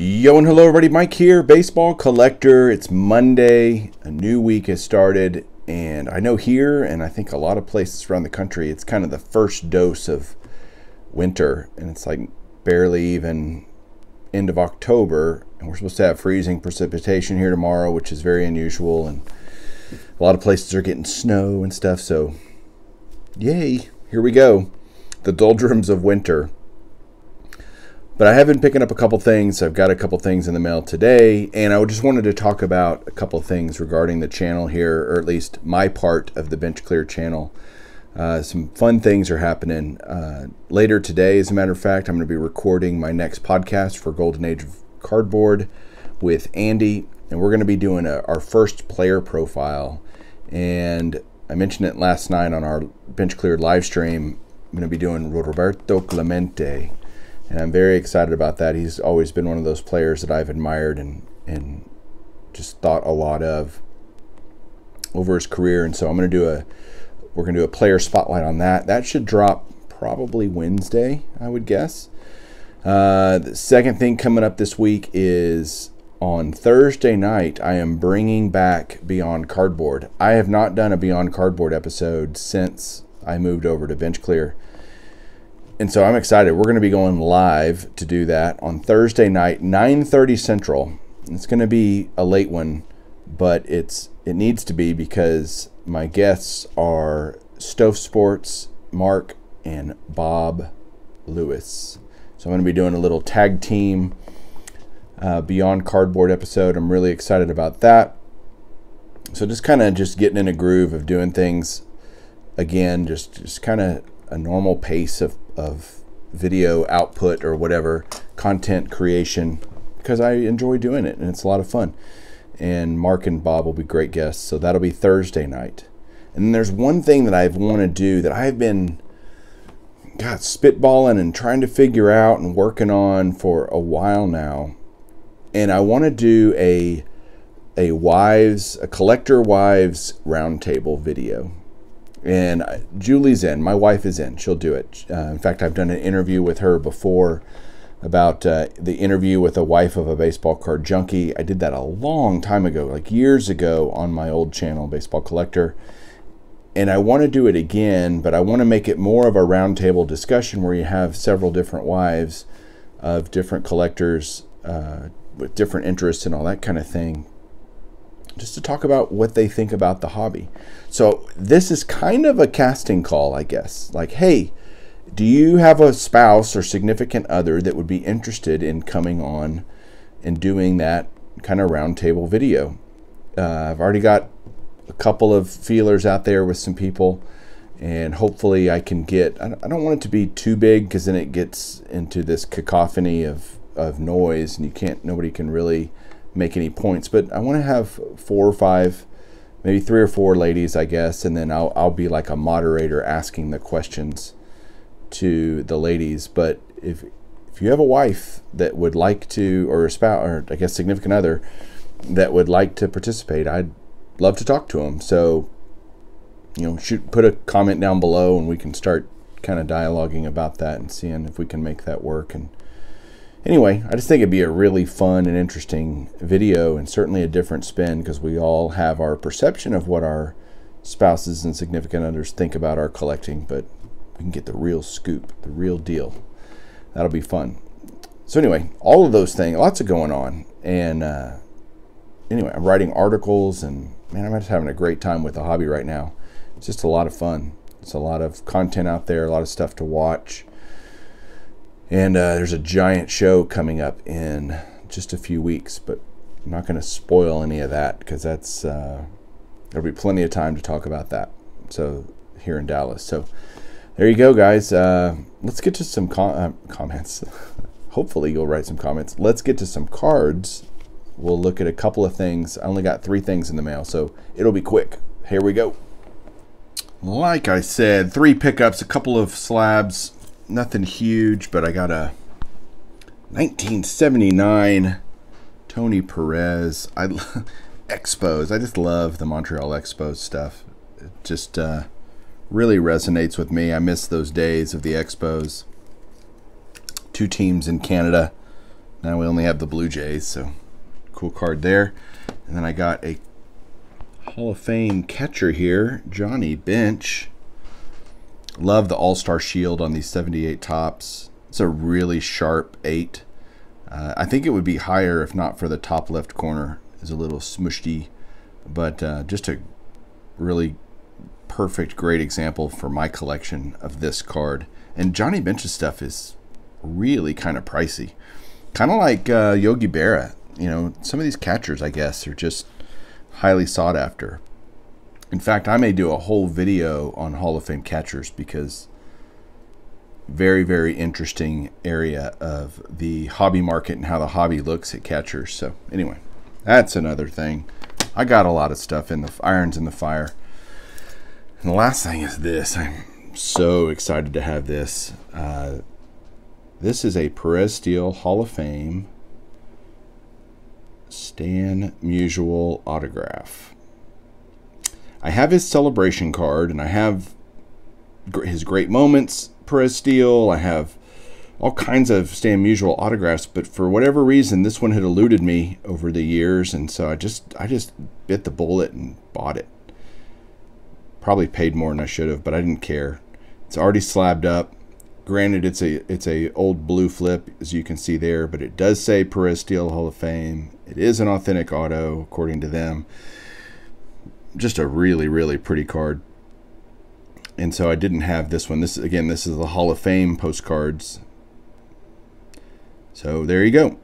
Yo and hello everybody, Mike here, baseball collector. It's Monday, a new week has started, and I know here and I think a lot of places around the country, it's kind of the first dose of winter, and it's like barely even end of October, and we're supposed to have freezing precipitation here tomorrow, which is very unusual, and a lot of places are getting snow and stuff, so yay, here we go. The doldrums of winter. But I have been picking up a couple things. I've got a couple things in the mail today, and I just wanted to talk about a couple things regarding the channel here, or at least my part of the Bench Clear channel. Uh, some fun things are happening. Uh, later today, as a matter of fact, I'm going to be recording my next podcast for Golden Age of Cardboard with Andy, and we're going to be doing a, our first player profile. And I mentioned it last night on our Bench Clear live stream. I'm going to be doing Roberto Clemente and I'm very excited about that. He's always been one of those players that I've admired and and just thought a lot of over his career. And so I'm going to do a we're going to do a player spotlight on that. That should drop probably Wednesday, I would guess. Uh, the second thing coming up this week is on Thursday night. I am bringing back Beyond Cardboard. I have not done a Beyond Cardboard episode since I moved over to Bench Clear and so I'm excited. We're going to be going live to do that on Thursday night, 9:30 Central. It's going to be a late one, but it's it needs to be because my guests are Stove Sports, Mark, and Bob Lewis. So I'm going to be doing a little tag team uh, Beyond Cardboard episode. I'm really excited about that. So just kind of just getting in a groove of doing things again, just just kind of a normal pace of, of video output or whatever content creation because I enjoy doing it and it's a lot of fun. And Mark and Bob will be great guests, so that'll be Thursday night. And there's one thing that I've want to do that I've been God spitballing and trying to figure out and working on for a while now. And I want to do a a wives a collector wives roundtable video and Julie's in. My wife is in. She'll do it. Uh, in fact, I've done an interview with her before about uh, the interview with a wife of a baseball card junkie. I did that a long time ago, like years ago, on my old channel, Baseball Collector. And I want to do it again, but I want to make it more of a roundtable discussion where you have several different wives of different collectors uh, with different interests and all that kind of thing just to talk about what they think about the hobby. So this is kind of a casting call, I guess. Like, hey, do you have a spouse or significant other that would be interested in coming on and doing that kind of roundtable video? Uh, I've already got a couple of feelers out there with some people, and hopefully I can get. I don't want it to be too big because then it gets into this cacophony of of noise, and you can't. Nobody can really make any points, but I want to have four or five, maybe three or four ladies, I guess, and then I'll, I'll be like a moderator asking the questions to the ladies. But if if you have a wife that would like to, or a spouse, or I guess significant other that would like to participate, I'd love to talk to them. So, you know, shoot, put a comment down below, and we can start kind of dialoguing about that and seeing if we can make that work and Anyway, I just think it'd be a really fun and interesting video and certainly a different spin because we all have our perception of what our spouses and significant others think about our collecting, but we can get the real scoop, the real deal. That'll be fun. So anyway, all of those things, lots of going on. And uh, anyway, I'm writing articles and man, I'm just having a great time with the hobby right now. It's just a lot of fun. It's a lot of content out there, a lot of stuff to watch. And uh, there's a giant show coming up in just a few weeks, but I'm not going to spoil any of that because that's uh, there'll be plenty of time to talk about that. So here in Dallas. So there you go, guys. Uh, let's get to some com- uh, comments. Hopefully, you'll write some comments. Let's get to some cards. We'll look at a couple of things. I only got three things in the mail, so it'll be quick. Here we go. Like I said, three pickups, a couple of slabs, nothing huge, but I got a 1979 Tony Perez. I Expos. I just love the Montreal Expos stuff. It just uh, really resonates with me. I miss those days of the Expos. Two teams in Canada Now we only have the Blue Jays, so cool card there. And then I got a Hall of Fame catcher here, Johnny Bench. Love the All Star Shield on these 78 Topps. It's a really sharp eight. Uh, I think it would be higher if not for the top left corner is a little smushy, but uh, just a really perfect, great example for my collection of this card. And Johnny Bench's stuff is really kind of pricey, kind of like uh, Yogi Berra. You know, some of these catchers, I guess, are just highly sought after. In fact, I may do a whole video on Hall of Fame catchers because very, very interesting area of the hobby market and how the hobby looks at catchers. So anyway, that's another thing. I got a lot of stuff in the irons in the fire. And the last thing is this. I'm so excited to have this. Uh, this is a Perez Steele Hall of Fame Stan Musial autograph. I have his celebration card and I have his great moments, Perez Steele. I have all kinds of Stan Musial autographs, but for whatever reason, this one had eluded me over the years, and so I just I just bit the bullet and bought it. Probably paid more than I should have, but I didn't care. It's already slabbed up. Granted, it's a it's a old blue flip as you can see there, but it does say Perez Steele Hall of Fame. It is an authentic auto according to them. Just a really really pretty card. And so I didn't have this one. This again, this is the Hall of Fame postcards so there you go.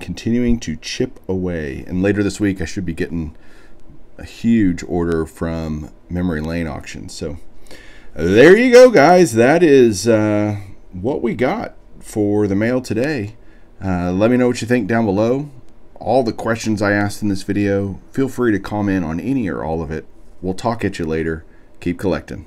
Continuing to chip away. And later this week, I should be getting a huge order from Memory Lane Auctions. So there you go, guys. That is uh, what we got for the mail today. Uh, let me know what you think down below. All the questions I asked in this video, feel free to comment on any or all of it. We'll talk at you later. Keep collecting.